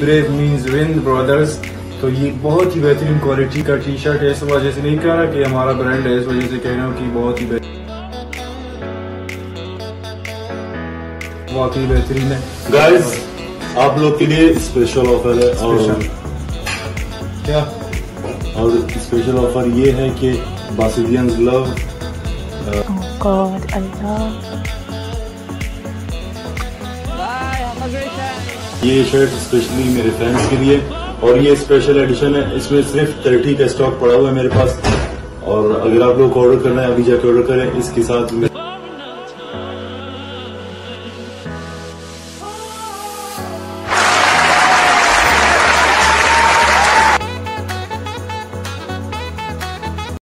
Brave means win brothers तो ये बहुत ही बेहतरीन क्वालिटी का टी शर्ट है। इस वजह से नहीं कह रहा कि हमारा ब्रांड है। इस वजह से कह रहा हूँ कि बहुत ही बहुत ही बेहतरीन है। गाइस आप लोग के लिए स्पेशल ऑफ़र है और क्या? और स्पेशल ऑफ़र ये है कि बासिदियंस लव Oh God, Allah. ये शर्ट स्पेशली मेरे फैंस के लिए। और ये स्पेशल एडिशन है, इसमें सिर्फ़ थर्टी का स्टॉक पड़ा हुआ है मेरे पास। और अगर आप लोग ऑर्डर करना है, अभी जाके ऑर्डर करें, इसके साथ में